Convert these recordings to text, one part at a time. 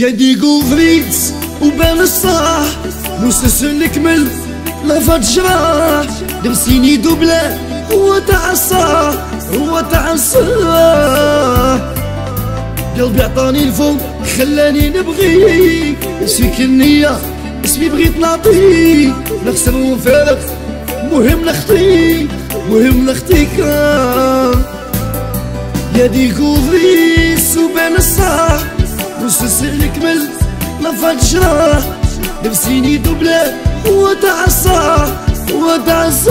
يدي فريتس وبان الصاح مسلسل نكمل لفت جراح درسيني دوبلا هو الصاح هو الصاح قلبي عطاني الفوق خلاني نبغيك نسيك النية اسمي بغيت نعطيك نخسر ونفارق مهم نخطيك مهم نخطيك يا ديكو فريس جراح نفسيني دوبلا وتعصى وتعصى.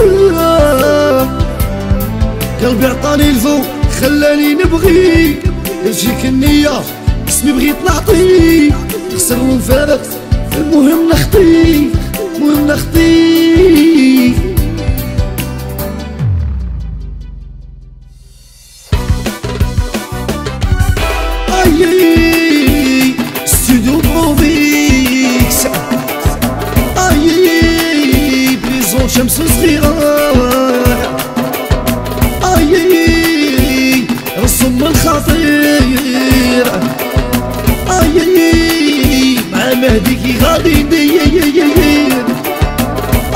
قلبي عطاني الفوق خلاني نبغيك نمشيك النية. اسمي بغيت نعطيك نخسر ونفارق المهم نخطيك المهم نخطيك. شمس صغيرة. آي رسم الخطير. آي مع مهديك غادي ندير.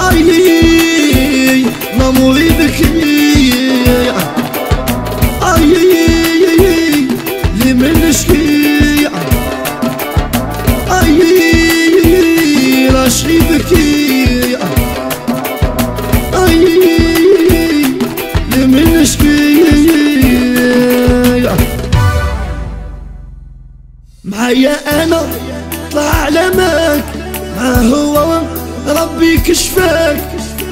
آي نموري بكير معايا أنا طلع علمك ما هو ربي كشفك.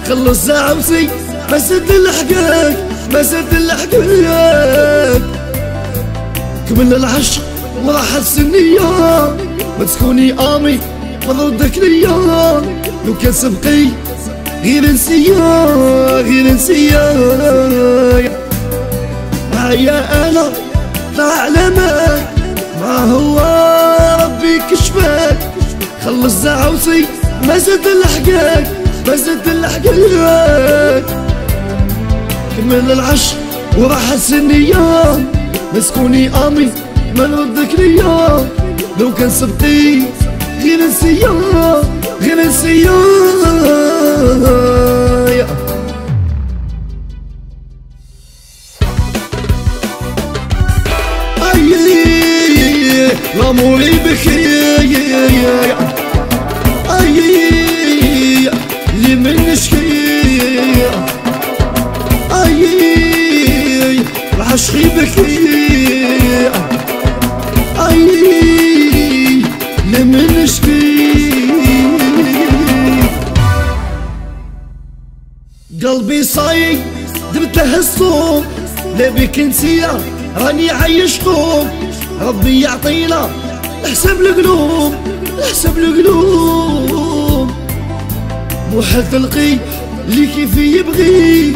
خلص عوسي ما سد لحقك ما سد لحقك. كمل العشق وراح السنية ما تكوني آمي ما ضدك ليا لو كان سبقي غير نسيا غير نسيا. معايا أنا تعلمك ما هو خلص زعوسي ما زد لحقك ما زد لحقك كمل العشق وراح السنية مسكوني امي ما نردك ليا لو كان سبقي غير نسيا غير نسيا لاموري بكي العشقي بكي أي اللي من نشكي قلبي صايق درت له الصوم. لا بك نسيا راني عيشتهم ربي يعطينا حسب القلوب حسب القلوب. مو حد تلقي اللي كيف يبغي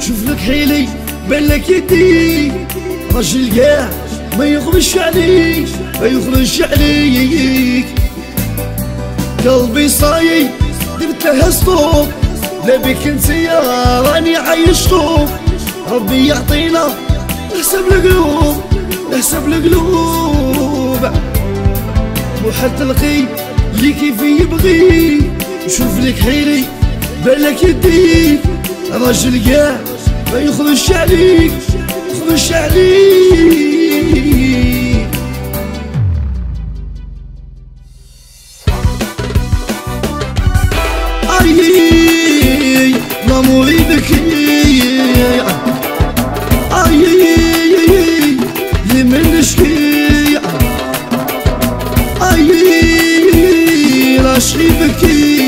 شوف لك حيلي بان لك يدي رجل كاع ما يخرجش عليك ما يخرجش عليك. قلبي صايي درت له ستوب لا بك نسيا راني عيشتو ربي يعطينا حسب القلوب حسب القلوب. وحد تلقي اللي كيف يبغي شوف لك حيري بالك يديك. راجل يخرج عليك يخرج عليك أي ما يبكي أي يمن نشكي بكي